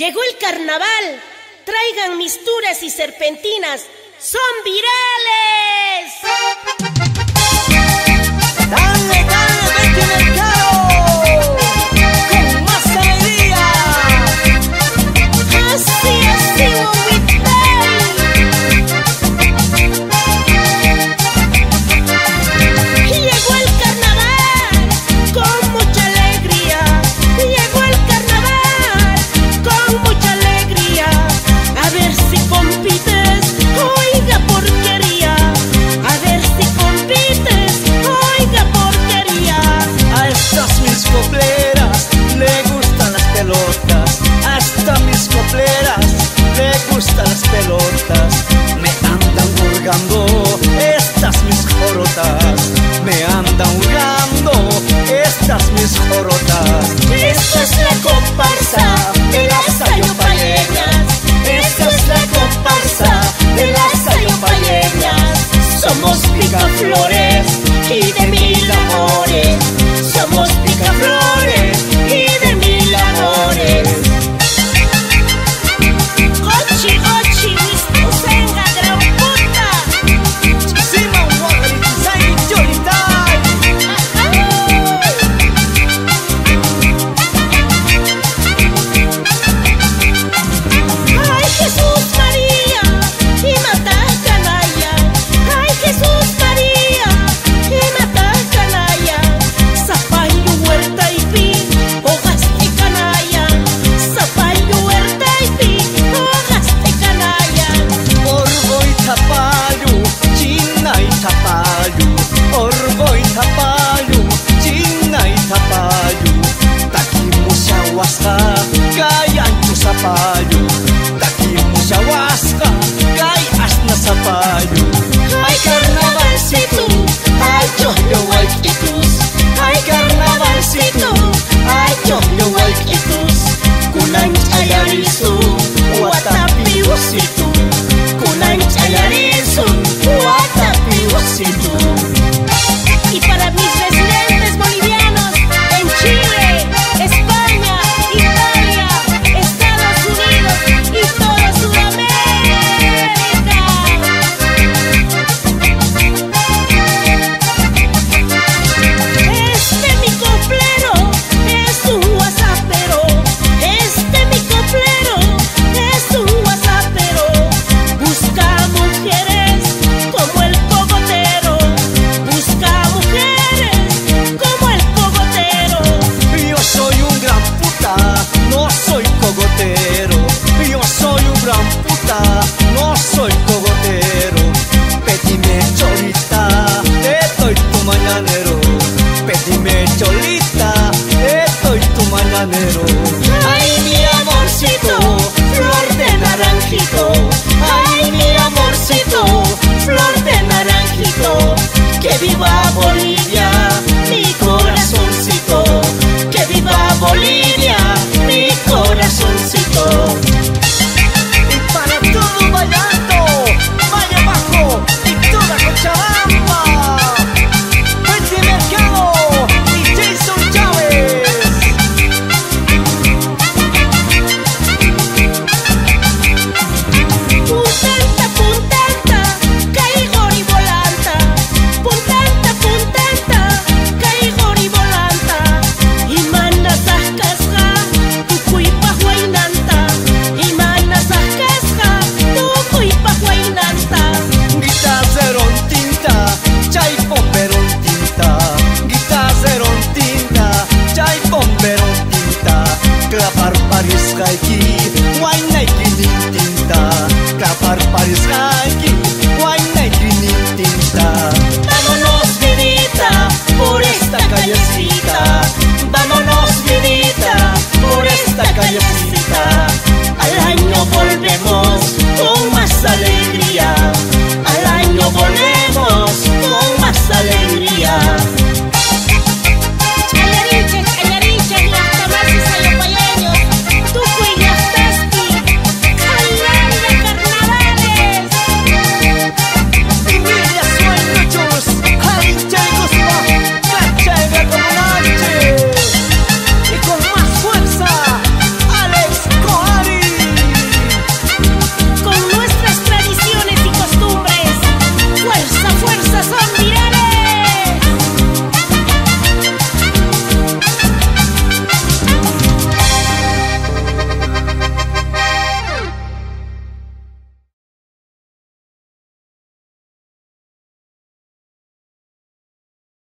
Llegó el carnaval. Traigan misturas y serpentinas. ¡Son virales! flores sapaio. Ai, carnaval, se no soy cogotero. Petime cholita, estoy tu mañanero. Petime cholita, estoy tu mañanero. Ay, mi amorcito, flor de naranjito. Ay, mi amorcito, flor de naranjito. Que viva Bolivia. Clapar Paris gaiki Waineginim tinta? Clapar Paris gaiki Waineginim tinta?